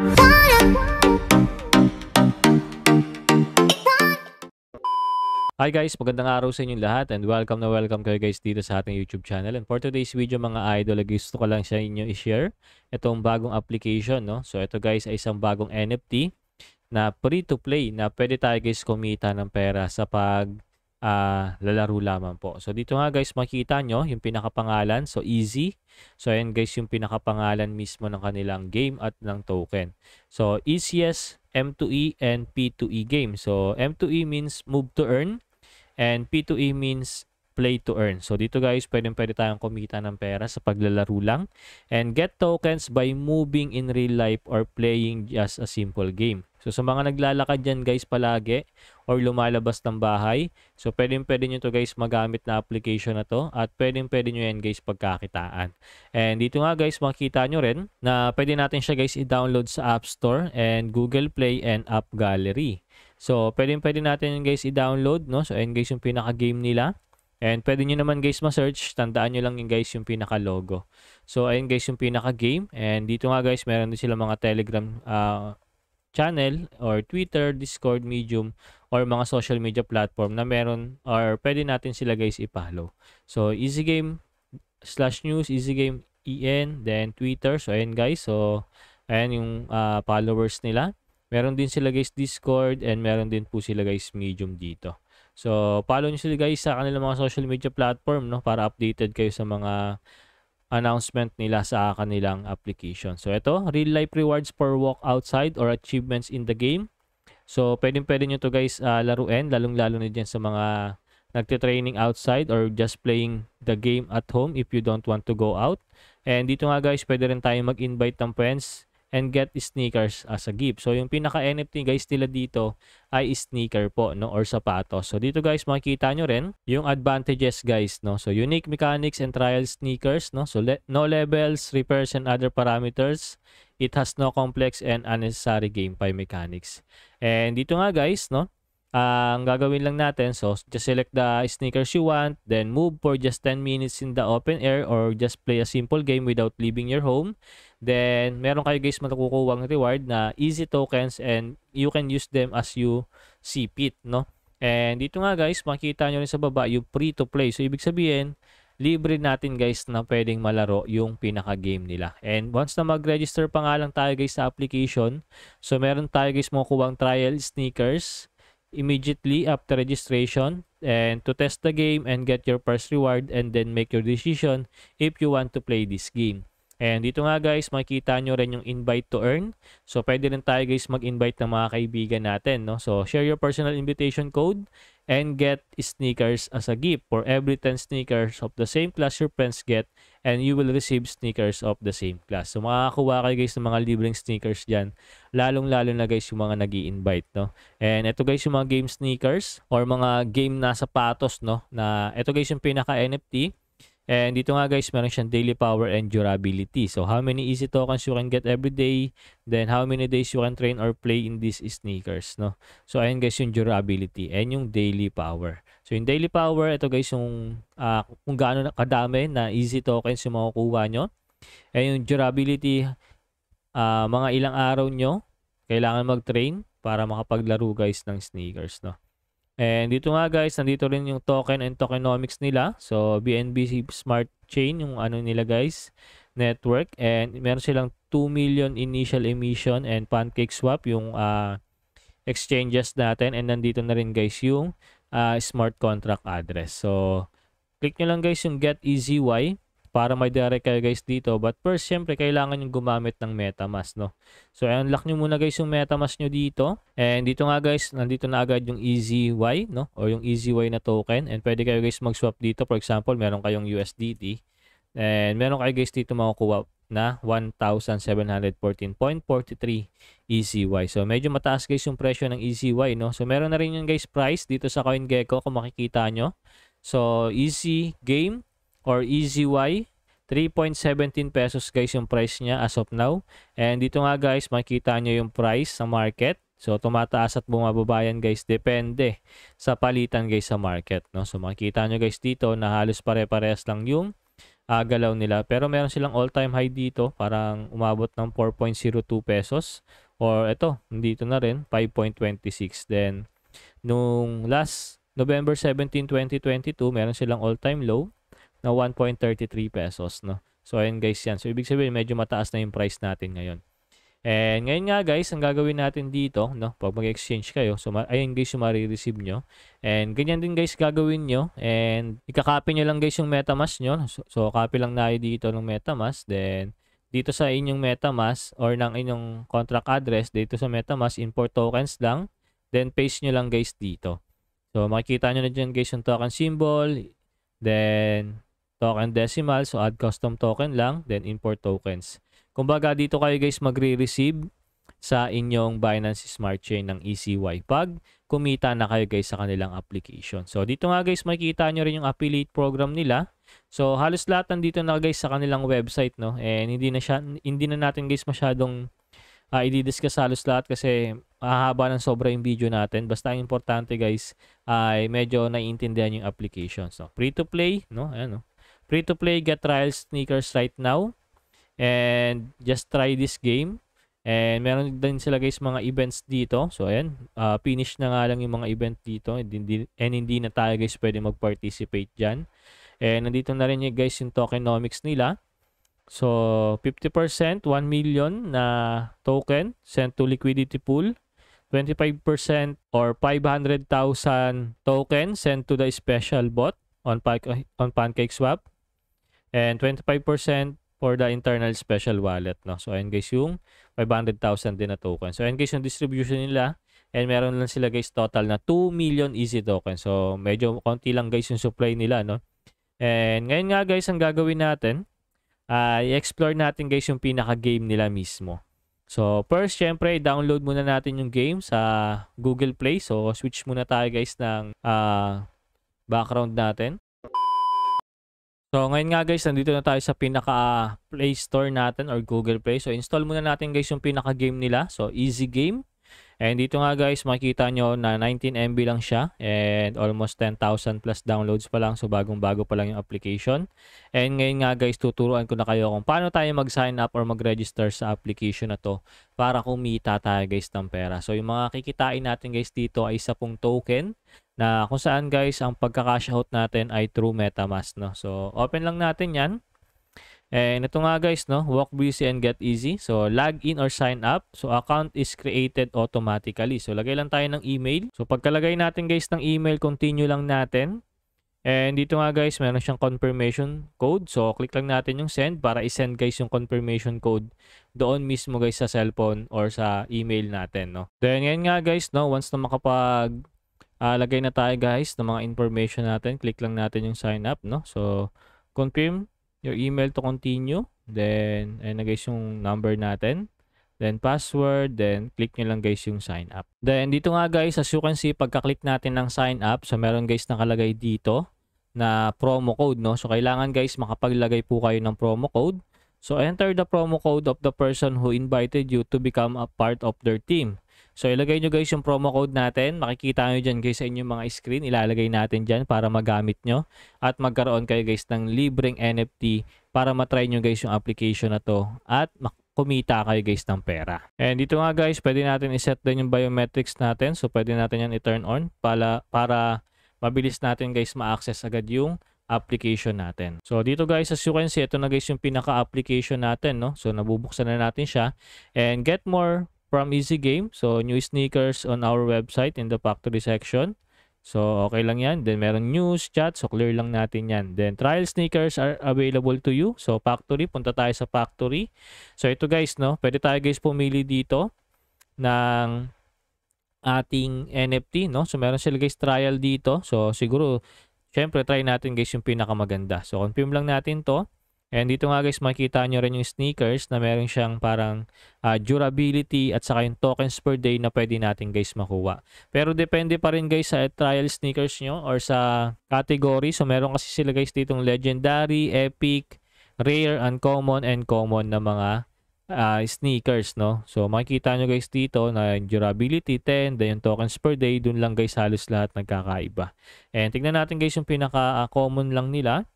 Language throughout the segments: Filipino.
Hi guys, magandang araw sa inyong lahat and welcome na welcome kayo guys dito sa ating YouTube channel. And for today's video mga idol, gusto ko lang sa inyo i-share itong bagong application. No? So ito guys ay isang bagong NFT na free to play na pwede tayo guys kumita ng pera sa pag uh, lalaro lamang po. So dito nga guys makita nyo yung pinakapangalan. So easy. So ayan guys yung pinakapangalan mismo ng kanilang game at ng token. So easiest M2E and P2E game. So M2E means move to earn And P2E means play to earn. So dito guys, pwedeng pwede tayong kumita ng pera sa paglalaro lang. And get tokens by moving in real life or playing just a simple game. So sa mga naglalakad dyan guys palagi or lumalabas ng bahay, so pwedeng pwede nyo to guys magamit na application na to at pwedeng pwede nyo yan guys pagkakitaan. And dito nga guys makita nyo rin na pwede natin siya guys i-download sa App Store and Google Play and App Gallery. So, pwede pwede natin guys i-download, no? So, ayan guys yung pinaka-game nila. And pwede nyo naman guys ma-search. Tandaan nyo lang yung guys yung pinaka-logo. So, ayan guys yung pinaka-game. And dito nga guys, meron din sila mga Telegram uh, channel or Twitter, Discord, Medium, or mga social media platform na meron or pwede natin sila guys i-follow. So, easy game slash news, easy game EN, then Twitter. So, ayan guys. So, ayan yung uh, followers nila. Meron din sila guys Discord and meron din po sila guys Medium dito. So, follow nyo sila guys sa kanilang mga social media platform no para updated kayo sa mga announcement nila sa kanilang application. So, ito, real life rewards for walk outside or achievements in the game. So, pwedeng pwede nyo to guys uh, laruin, lalong-lalo na dyan sa mga nagte-training outside or just playing the game at home if you don't want to go out. And dito nga guys, pwede rin tayo mag-invite ng friends and get sneakers as a gift. So, yung pinaka-NFT guys nila dito ay sneaker po, no? Or sapatos. So, dito guys, makikita nyo rin yung advantages guys, no? So, unique mechanics and trial sneakers, no? So, le no levels, repairs, and other parameters. It has no complex and unnecessary gameplay mechanics. And dito nga guys, no? Uh, ang gagawin lang natin, so just select the sneakers you want, then move for just 10 minutes in the open air or just play a simple game without leaving your home. Then, meron kayo guys matukukuwang reward na easy tokens and you can use them as you see fit, no? And dito nga guys, makita nyo rin sa baba yung free to play. So, ibig sabihin, libre natin guys na pwedeng malaro yung pinaka-game nila. And once na mag-register pa nga lang tayo guys sa application, so meron tayo guys makukuwang trial sneakers immediately after registration and to test the game and get your first reward and then make your decision if you want to play this game. And dito nga guys, makikita nyo rin yung invite to earn. So, pwede rin tayo guys mag-invite ng mga kaibigan natin. No? So, share your personal invitation code and get sneakers as a gift. For every 10 sneakers of the same class your friends get and you will receive sneakers of the same class. So, makakakuha kayo guys ng mga libreng sneakers dyan. Lalong-lalo na guys yung mga nag invite no? And ito guys yung mga game sneakers or mga game na sapatos, no? Na ito guys yung pinaka-NFT. And dito nga guys, meron siyang daily power and durability. So, how many easy tokens you can get every day, then how many days you can train or play in these sneakers, no? So, ayun guys yung durability and yung daily power. So, yung daily power, ito guys yung uh, kung gaano kadami na easy tokens yung makukuha nyo. And yung durability, uh, mga ilang araw nyo, kailangan mag-train para makapaglaro guys ng sneakers, no? And dito nga guys, nandito rin yung token and tokenomics nila. So, BNB Smart Chain, yung ano nila guys, network. And meron silang 2 million initial emission and pancake swap, yung uh, exchanges natin. And nandito na rin guys yung uh, smart contract address. So, click nyo lang guys yung Get Easy Y para may direct kayo guys dito. But first, syempre, kailangan yung gumamit ng MetaMask, no? So, unlock nyo muna guys yung MetaMask nyo dito. And dito nga guys, nandito na agad yung EasyY, no? O yung EasyY na token. And pwede kayo guys mag-swap dito. For example, meron kayong USDT. And meron kayo guys dito makukuha na 1,714.43 EasyY. So, medyo mataas guys yung presyo ng EasyY, no? So, meron na rin yung guys price dito sa CoinGecko kung makikita nyo. So, easy game or EasyY. 3.17 pesos guys yung price niya as of now. And dito nga guys, makikita nyo yung price sa market. So, tumataas at bumababa yan guys. Depende sa palitan guys sa market. No? So, makikita nyo guys dito na halos pare-parehas lang yung uh, galaw nila. Pero meron silang all-time high dito, parang umabot ng 4.02 pesos. Or ito, dito na rin, 5.26. Then, nung last November 17, 2022, meron silang all-time low na 1.33 pesos. No? So, ayun guys yan. So, ibig sabihin, medyo mataas na yung price natin ngayon. And ngayon nga guys, ang gagawin natin dito, no, pag mag-exchange kayo, so ayun guys yung marireceive nyo. And ganyan din guys gagawin nyo. And ikakopy nyo lang guys yung MetaMask nyo. So, so copy lang na dito ng MetaMask. Then dito sa inyong MetaMask or ng inyong contract address, dito sa MetaMask, import tokens lang. Then paste nyo lang guys dito. So makikita nyo na dyan guys yung token symbol. Then token decimal. So add custom token lang. Then import tokens. Kumbaga dito kayo guys magre-receive sa inyong Binance Smart Chain ng ECY pag kumita na kayo guys sa kanilang application. So dito nga guys makikita nyo rin yung affiliate program nila. So halos lahat nandito na guys sa kanilang website no. And hindi na siya hindi na natin guys masyadong uh, i-discuss halos lahat kasi mahaba ng sobra yung video natin. Basta ang importante guys ay medyo naiintindihan yung application. So free to play no. Ayan no. Free to play get trial sneakers right now. And just try this game. And meron din sila guys mga events dito. So ayan, uh, finish na nga lang yung mga event dito. And hindi, and hindi na tayo guys pwede mag-participate dyan. And nandito na rin yung guys yung tokenomics nila. So 50%, 1 million na token sent to liquidity pool. 25% or 500,000 token sent to the special bot on, on PancakeSwap. And 25% for the internal special wallet. No? So, ayan guys yung 500,000 din na token. So, ayan guys yung distribution nila. And meron lang sila guys total na 2 million easy token. So, medyo konti lang guys yung supply nila. No? And ngayon nga guys, ang gagawin natin, uh, i-explore natin guys yung pinaka-game nila mismo. So, first, syempre, download muna natin yung game sa Google Play. So, switch muna tayo guys ng uh, background natin. So ngayon nga guys, nandito na tayo sa pinaka Play Store natin or Google Play. So install muna natin guys yung pinaka game nila. So easy game. And dito nga guys, makikita nyo na 19 MB lang siya and almost 10,000 plus downloads pa lang. So bagong-bago pa lang yung application. And ngayon nga guys, tuturuan ko na kayo kung paano tayo mag-sign up or mag-register sa application na to para kumita tayo guys ng pera. So yung mga kikitain natin guys dito ay isa pong token na kung saan guys ang pagka-cash out natin ay through MetaMask no. So open lang natin 'yan. And ito nga guys no, walk busy and get easy. So log in or sign up. So account is created automatically. So lagay lang tayo ng email. So pagkalagay natin guys ng email, continue lang natin. And dito nga guys, meron siyang confirmation code. So click lang natin yung send para i-send guys yung confirmation code doon mismo guys sa cellphone or sa email natin no. Then ngayon nga guys no, once na makapag uh, lagay na tayo guys ng mga information natin. Click lang natin yung sign up, no? So, confirm your email to continue. Then, ayun na guys yung number natin. Then, password. Then, click nyo lang guys yung sign up. Then, dito nga guys, as you can see, pagka-click natin ng sign up, so meron guys nakalagay dito na promo code, no? So, kailangan guys makapaglagay po kayo ng promo code. So, enter the promo code of the person who invited you to become a part of their team. So ilagay nyo guys yung promo code natin. Makikita nyo dyan guys sa inyong mga screen. Ilalagay natin dyan para magamit nyo. At magkaroon kayo guys ng libreng NFT para matry nyo guys yung application na to. At kumita kayo guys ng pera. And dito nga guys, pwede natin iset din yung biometrics natin. So pwede natin yan i-turn on para, para mabilis natin guys ma-access agad yung application natin. So dito guys, as you can see, ito na guys yung pinaka-application natin. No? So nabubuksan na natin siya. And get more from Easy Game. So, new sneakers on our website in the factory section. So, okay lang yan. Then, meron news, chat. So, clear lang natin yan. Then, trial sneakers are available to you. So, factory. Punta tayo sa factory. So, ito guys, no? Pwede tayo guys pumili dito ng ating NFT, no? So, meron sila guys trial dito. So, siguro, syempre, try natin guys yung pinakamaganda. So, confirm lang natin to. And dito nga guys, makikita nyo rin yung sneakers na meron siyang parang uh, durability at saka yung tokens per day na pwede natin guys makuha. Pero depende pa rin guys sa trial sneakers nyo or sa category. So meron kasi sila guys ditong legendary, epic, rare, uncommon, and common na mga uh, sneakers, no? So, makikita nyo guys dito na durability 10, then yung tokens per day, dun lang guys halos lahat nagkakaiba. And tingnan natin guys yung pinaka-common lang nila.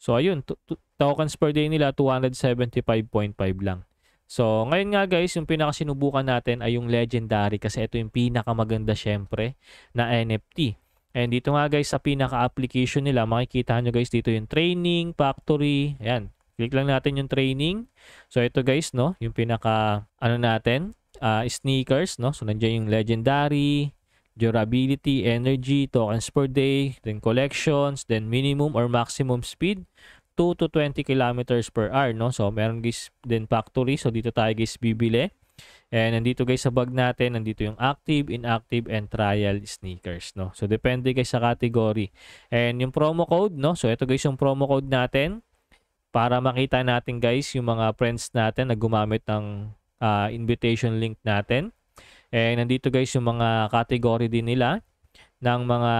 So ayun, to- to- tokens per day nila 275.5 lang. So ngayon nga guys, yung pinakasinubukan natin ay yung legendary kasi ito yung pinakamaganda syempre na NFT. And dito nga guys sa pinaka-application nila, makikita nyo guys dito yung training, factory, ayan. Click lang natin yung training. So ito guys, no, yung pinaka ano natin, uh, sneakers, no. So nandiyan yung legendary, durability, energy, tokens per day, then collections, then minimum or maximum speed, 2 to 20 kilometers per hour, no? So, meron guys din factory. So, dito tayo guys bibili. And nandito guys sa bag natin, nandito yung active, inactive, and trial sneakers, no? So, depende guys sa category. And yung promo code, no? So, ito guys yung promo code natin para makita natin guys yung mga friends natin na gumamit ng uh, invitation link natin. And nandito guys yung mga category din nila ng mga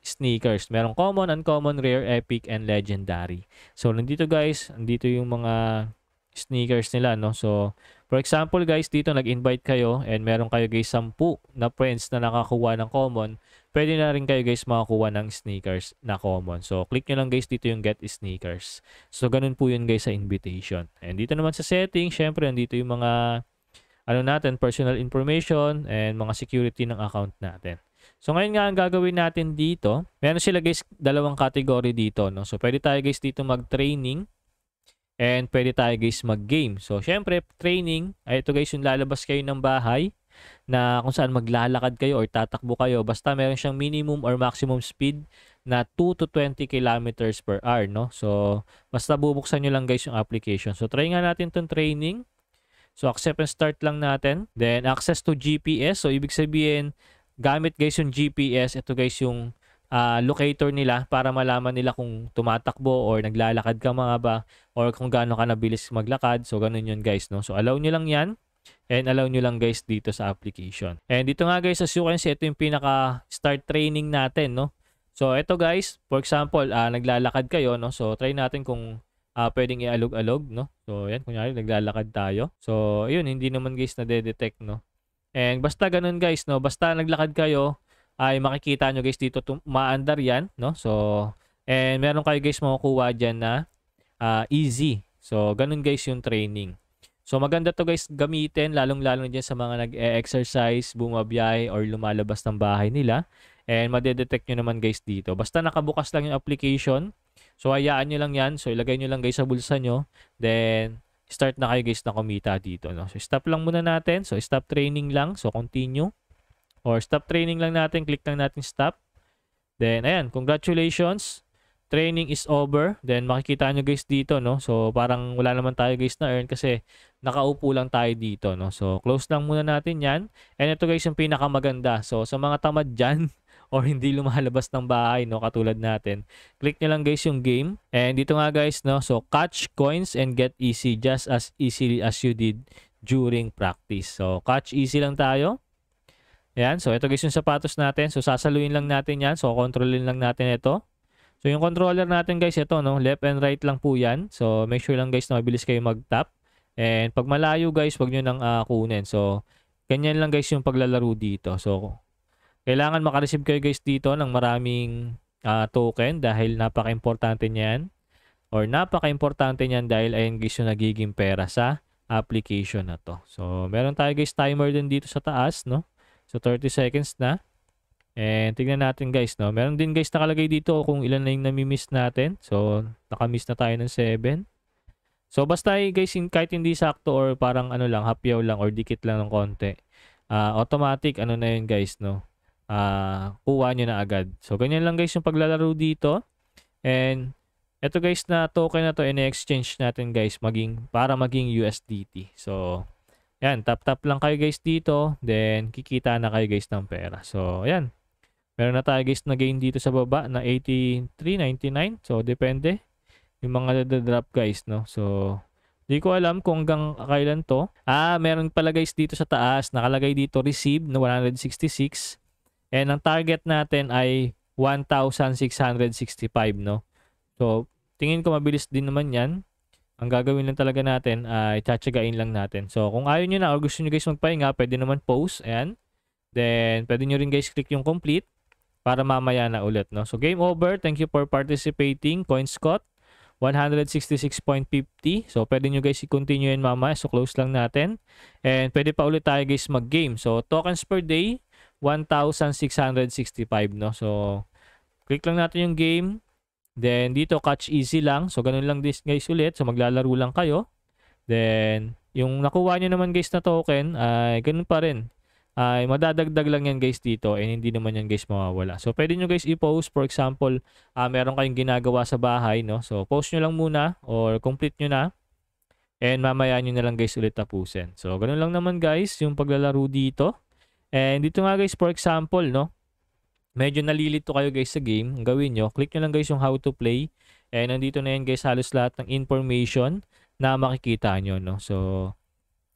sneakers. Merong common, uncommon, rare, epic, and legendary. So, nandito guys, nandito yung mga sneakers nila, no? So, for example guys, dito nag-invite kayo and meron kayo guys 10 na friends na nakakuha ng common, pwede na rin kayo guys makakuha ng sneakers na common. So, click nyo lang guys dito yung get sneakers. So, ganun po yun guys sa invitation. And dito naman sa setting, syempre, nandito yung mga ano natin, personal information and mga security ng account natin. So ngayon nga ang gagawin natin dito, meron sila guys dalawang category dito. No? So pwede tayo guys dito mag-training and pwede tayo guys mag-game. So syempre training, ay ito guys yung lalabas kayo ng bahay na kung saan maglalakad kayo or tatakbo kayo. Basta meron siyang minimum or maximum speed na 2 to 20 kilometers per hour. No? So basta bubuksan nyo lang guys yung application. So try nga natin tong training. So accept and start lang natin. Then access to GPS. So ibig sabihin gamit guys yung GPS. Ito guys yung uh, locator nila para malaman nila kung tumatakbo or naglalakad ka mga ba or kung gaano ka nabilis maglakad. So ganun yun guys no. So allow nyo lang yan and allow nyo lang guys dito sa application. And dito nga guys as you can see ito yung pinaka start training natin no. So ito guys, for example, uh, naglalakad kayo no. So try natin kung uh, pwedeng ialog-alog no. So yan kunyari naglalakad tayo. So ayun hindi naman guys na detect no. And basta ganun guys, no? Basta naglakad kayo, ay makikita nyo guys dito maandar yan, no? So, and meron kayo guys makukuha dyan na uh, easy. So, ganun guys yung training. So, maganda to guys gamitin, lalong-lalo dyan sa mga nag-exercise, bumabiyay, or lumalabas ng bahay nila. And madedetect nyo naman guys dito. Basta nakabukas lang yung application. So, hayaan nyo lang yan. So, ilagay nyo lang guys sa bulsa nyo. Then, start na kayo guys na kumita dito. No? So, stop lang muna natin. So, stop training lang. So, continue. Or stop training lang natin. Click lang natin stop. Then, ayan. Congratulations. Training is over. Then, makikita nyo guys dito. No? So, parang wala naman tayo guys na earn kasi nakaupo lang tayo dito. No? So, close lang muna natin yan. And ito guys yung pinakamaganda. So, sa mga tamad dyan, or hindi lumalabas ng bahay, no, katulad natin. Click nyo lang guys yung game. And dito nga guys, no, so catch coins and get easy just as easily as you did during practice. So, catch easy lang tayo. Ayan, so ito guys yung sapatos natin. So, sasaluin lang natin yan. So, kontrolin lang natin ito. So, yung controller natin guys, ito, no, left and right lang po yan. So, make sure lang guys na mabilis kayo mag-tap. And pag malayo guys, wag nyo nang uh, kunin. So, ganyan lang guys yung paglalaro dito. So, kailangan makareceive kayo guys dito ng maraming uh, token dahil napaka-importante niyan or napaka-importante niyan dahil ayun guys yung nagiging pera sa application na to. So, meron tayo guys timer din dito sa taas, no? So, 30 seconds na. And tingnan natin guys, no? Meron din guys nakalagay dito kung ilan na yung nami-miss natin. So, naka-miss na tayo ng 7. So, basta guys, kahit hindi sakto or parang ano lang, hapyaw lang or dikit lang ng konti. Uh, automatic, ano na yun guys, no? Uh, kuha nyo na agad. So, ganyan lang guys yung paglalaro dito. And, ito guys na token na to, in-exchange natin guys maging, para maging USDT. So, yan, tap-tap lang kayo guys dito. Then, kikita na kayo guys ng pera. So, yan. Meron na tayo guys na gain dito sa baba na 83.99. So, depende. Yung mga drop guys, no? So, Di ko alam kung hanggang kailan to. Ah, meron pala guys dito sa taas. Nakalagay dito receive na 166. And ang target natin ay 1,665, no? So, tingin ko mabilis din naman yan. Ang gagawin lang talaga natin ay tsatsagain lang natin. So, kung ayaw nyo na o gusto nyo guys magpahinga, pwede naman post. Ayan. Then, pwede nyo rin guys click yung complete para mamaya na ulit, no? So, game over. Thank you for participating, CoinScott. 166.50. So, pwede nyo guys i-continue yun mamaya. So, close lang natin. And pwede pa ulit tayo guys mag-game. So, tokens per day, 1,665, no? So, click lang natin yung game. Then, dito, catch easy lang. So, ganun lang this guys ulit. So, maglalaro lang kayo. Then, yung nakuha nyo naman guys na token, ay ganun pa rin. Ay madadagdag lang yan guys dito and hindi naman yan guys mawawala. So, pwede nyo guys i-post. For example, uh, meron kayong ginagawa sa bahay, no? So, post nyo lang muna or complete nyo na. And mamaya nyo na lang guys ulit tapusin. So, ganun lang naman guys yung paglalaro dito. And dito nga guys, for example, no? medyo nalilito kayo guys sa game, gawin nyo, click nyo lang guys yung how to play. And nandito na yan guys halos lahat ng information na makikita nyo. No? So,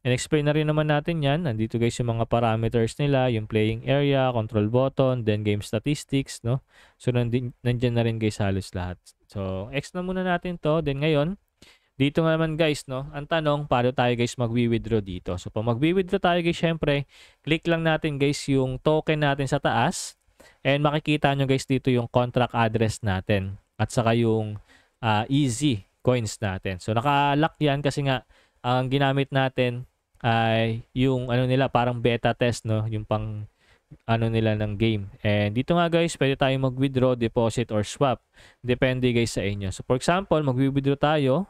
in-explain na rin naman natin yan. Nandito guys yung mga parameters nila, yung playing area, control button, then game statistics. No? So, nandin, nandyan na rin guys halos lahat. So, X na muna natin to. Then ngayon, dito naman guys, no, ang tanong, paano tayo guys magwi-withdraw dito? So, pag magwi-withdraw tayo guys, syempre, click lang natin guys yung token natin sa taas. And makikita nyo guys dito yung contract address natin at saka yung uh, easy coins natin. So naka-lock yan kasi nga ang ginamit natin ay yung ano nila parang beta test no, yung pang ano nila ng game. And dito nga guys, pwede tayong mag-withdraw, deposit or swap. Depende guys sa inyo. So for example, mag-withdraw tayo.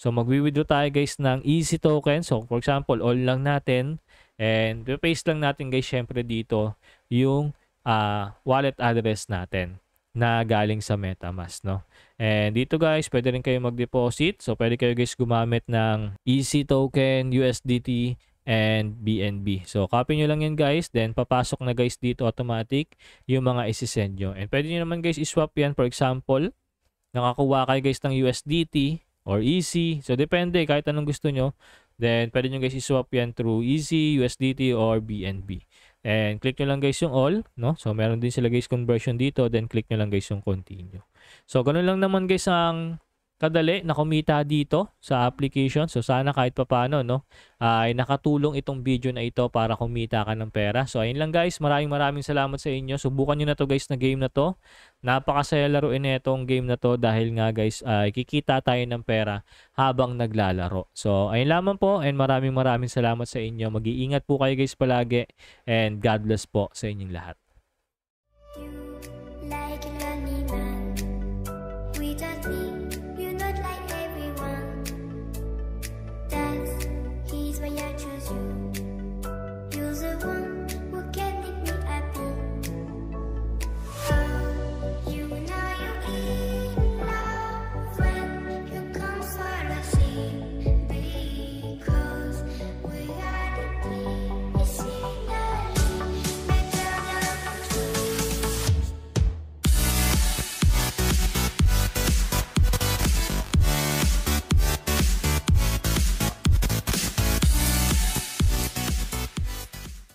So mag-withdraw tayo guys ng easy token. So for example, all lang natin and paste lang natin guys syempre dito yung uh, wallet address natin na galing sa MetaMask, no? And dito guys, pwede rin kayo mag-deposit. So, pwede kayo guys gumamit ng EC token, USDT, and BNB. So, copy nyo lang yan guys. Then, papasok na guys dito automatic yung mga isi-send nyo. And pwede nyo naman guys i-swap yan. For example, nakakuha kayo guys ng USDT or EC. So, depende kahit anong gusto nyo. Then, pwede nyo guys i-swap yan through EC, USDT, or BNB. And click nyo lang guys yung all, no? So, meron din sila guys conversion dito. Then, click nyo lang guys yung continue. So, ganun lang naman guys ang kadali na kumita dito sa application. So sana kahit papano no ay nakatulong itong video na ito para kumita ka ng pera. So ayun lang guys, maraming maraming salamat sa inyo. Subukan niyo na to guys na game na to. Napakasaya laruin itong game na to dahil nga guys ay kikita tayo ng pera habang naglalaro. So ayun lamang po and maraming maraming salamat sa inyo. Mag-iingat po kayo guys palagi and God bless po sa inyong lahat. I choose you.